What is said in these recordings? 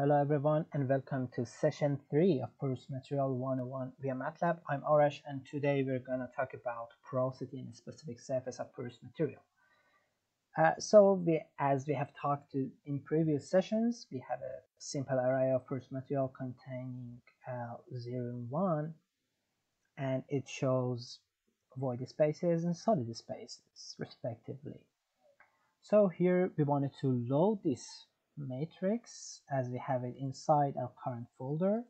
Hello everyone and welcome to session 3 of Porous Material 101 via MATLAB. I'm Arash and today we're going to talk about porosity in a specific surface of porous material. Uh, so we, as we have talked to in previous sessions, we have a simple array of porous material containing uh, 0 and 1 and it shows void spaces and solid spaces respectively. So here we wanted to load this matrix as we have it inside our current folder.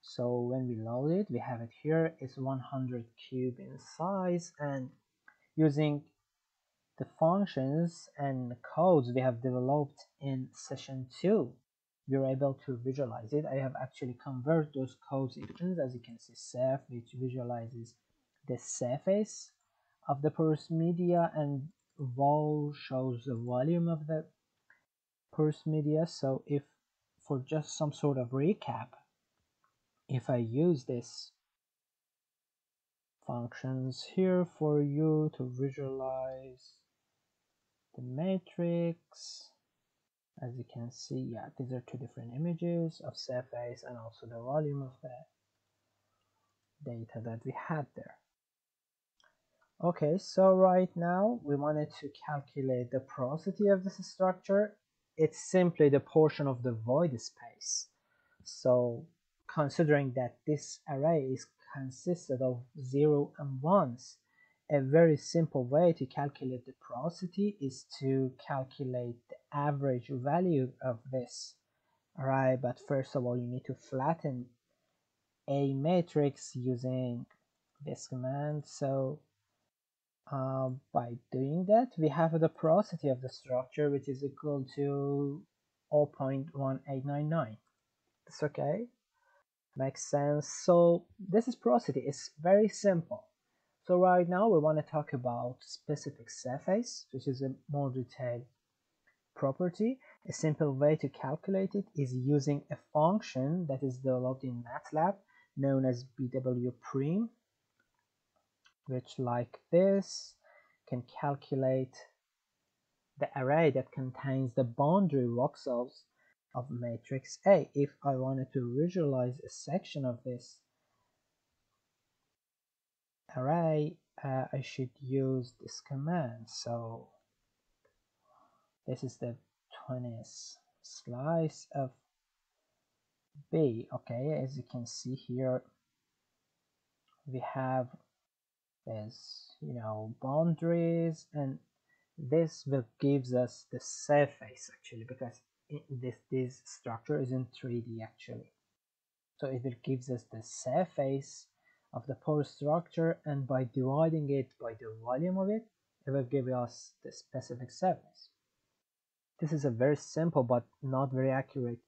So when we load it we have it here. It's 100 cube in size and using the functions and codes we have developed in session 2 we're able to visualize it. I have actually converted those codes into as you can see surf which visualizes the surface of the porous media and vol shows the volume of the porous media. So if for just some sort of recap if I use this functions here for you to visualize the matrix as you can see yeah these are two different images of surface and also the volume of the data that we had there. Okay so right now we wanted to calculate the porosity of this structure it's simply the portion of the void space. So considering that this array is consisted of 0 and 1s, a very simple way to calculate the porosity is to calculate the average value of this array. But first of all, you need to flatten a matrix using this command. So uh, by doing that, we have the porosity of the structure, which is equal to 0.1899. That's okay. Makes sense. So this is porosity. It's very simple. So right now we want to talk about specific surface, which is a more detailed property. A simple way to calculate it is using a function that is developed in MATLAB known as bwperim which like this can calculate the array that contains the boundary voxels of matrix A. If I wanted to visualize a section of this array, uh, I should use this command. So this is the 20th slice of B. Okay, as you can see here, we have there's you know boundaries and this will gives us the surface actually because this this structure is in 3d actually. So it will gives us the surface of the pore structure and by dividing it by the volume of it it will give us the specific surface. This is a very simple but not very accurate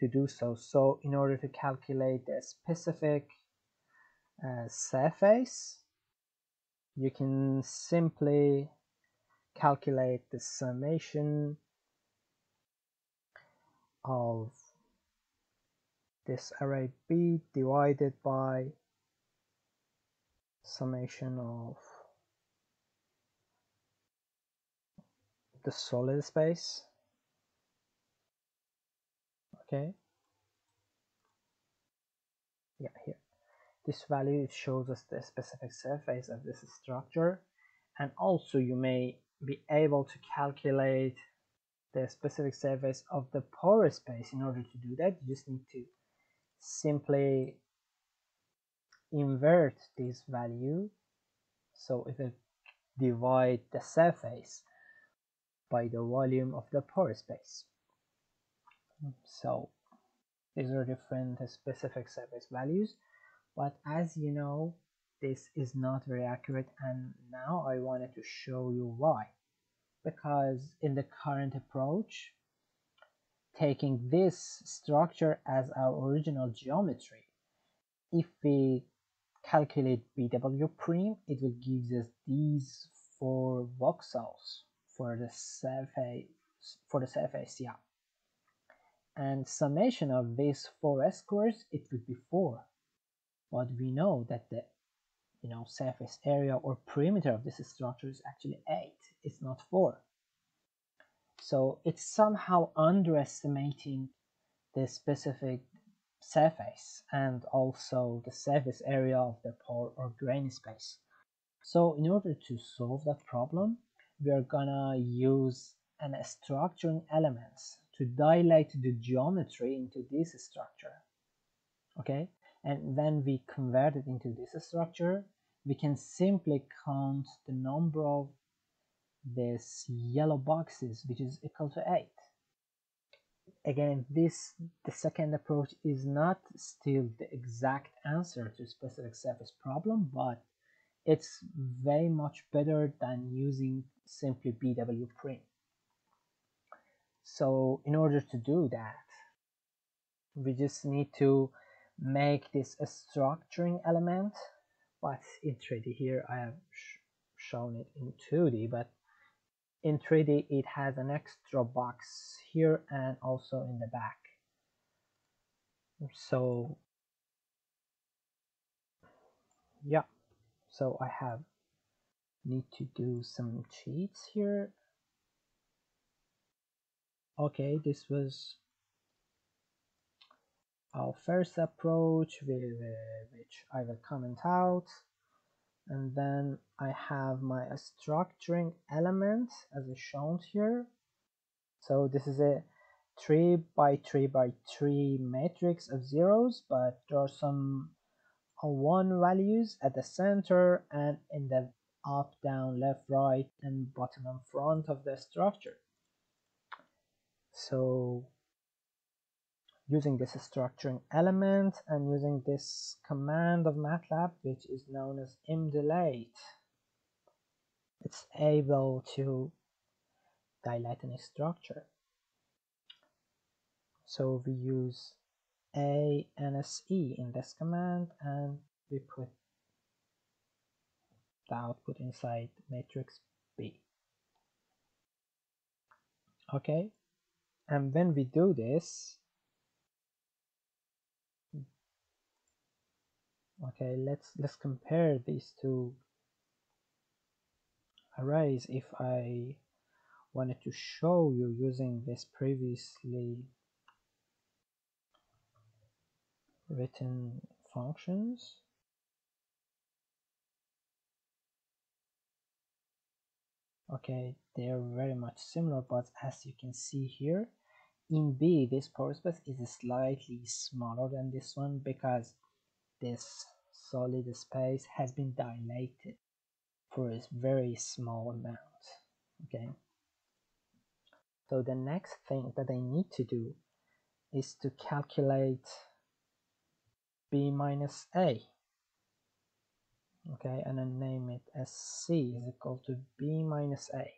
to do so. So in order to calculate the specific uh, surface you can simply calculate the summation of this array B divided by summation of the solid space. Okay. Yeah here this value it shows us the specific surface of this structure. And also you may be able to calculate the specific surface of the porous space in order to do that. You just need to simply invert this value. So it will divide the surface by the volume of the porous space. So these are different specific surface values but as you know this is not very accurate and now I wanted to show you why. Because in the current approach taking this structure as our original geometry if we calculate bwperim it will give us these four voxels for the surface for the surface yeah. And summation of these four squares it would be four but we know that the you know surface area or perimeter of this structure is actually 8 it's not 4 so it's somehow underestimating the specific surface and also the surface area of the pore or grain space. So in order to solve that problem, we are gonna use an structuring elements to dilate the geometry into this structure. Okay, and when we convert it into this structure, we can simply count the number of these yellow boxes, which is equal to 8 again this the second approach is not still the exact answer to specific surface problem but it's very much better than using simply bwperim. So in order to do that we just need to make this a structuring element but in 3D here I have sh shown it in 2D but in 3D it has an extra box here and also in the back. So yeah so I have need to do some cheats here. Okay this was our first approach which I will comment out. And then I have my structuring element as is shown here. So this is a 3 by 3 by 3 matrix of zeros but there are some uh, 1 values at the center and in the up down left right and bottom and front of the structure. So using this structuring element and using this command of MATLAB which is known as imdilate it's able to dilate any structure. So we use a ANSE in this command and we put the output inside matrix B. Okay? And when we do this okay let's let's compare these two. Arrays if I wanted to show you using this previously written functions. Okay they are very much similar but as you can see here in B this pore space is slightly smaller than this one because this solid space has been dilated for a very small amount okay? So the next thing that I need to do is to calculate b minus a okay? And then name it as c is equal to b minus a